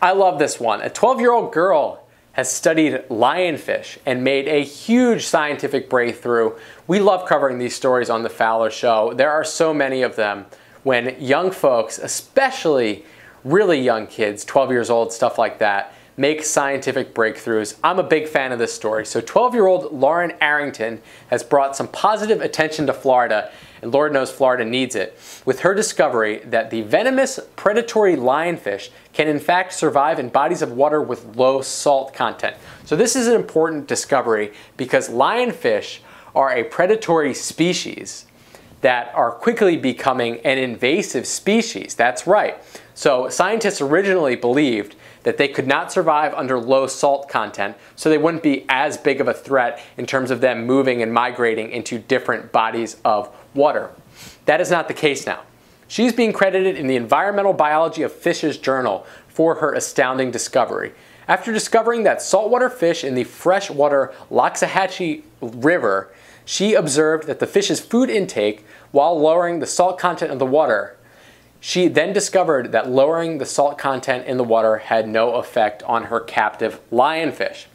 I love this one. A 12 year old girl has studied lionfish and made a huge scientific breakthrough. We love covering these stories on The Fowler Show. There are so many of them when young folks, especially really young kids, 12 years old, stuff like that, make scientific breakthroughs. I'm a big fan of this story. So 12-year-old Lauren Arrington has brought some positive attention to Florida, and Lord knows Florida needs it, with her discovery that the venomous predatory lionfish can in fact survive in bodies of water with low salt content. So this is an important discovery because lionfish are a predatory species that are quickly becoming an invasive species. That's right. So scientists originally believed that they could not survive under low salt content, so they wouldn't be as big of a threat in terms of them moving and migrating into different bodies of water. That is not the case now. She's being credited in the Environmental Biology of Fishes journal for her astounding discovery. After discovering that saltwater fish in the freshwater Loxahatchee River, she observed that the fish's food intake, while lowering the salt content of the water, she then discovered that lowering the salt content in the water had no effect on her captive lionfish.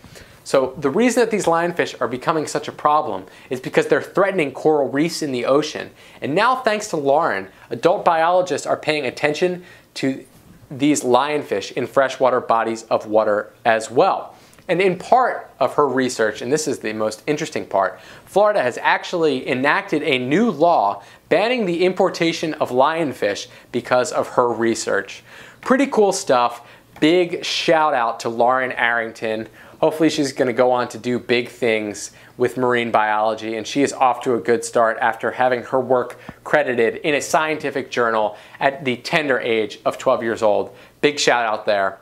So the reason that these lionfish are becoming such a problem is because they're threatening coral reefs in the ocean. And now thanks to Lauren, adult biologists are paying attention to these lionfish in freshwater bodies of water as well. And in part of her research, and this is the most interesting part, Florida has actually enacted a new law banning the importation of lionfish because of her research. Pretty cool stuff. Big shout out to Lauren Arrington. Hopefully she's going to go on to do big things with marine biology and she is off to a good start after having her work credited in a scientific journal at the tender age of 12 years old. Big shout out there.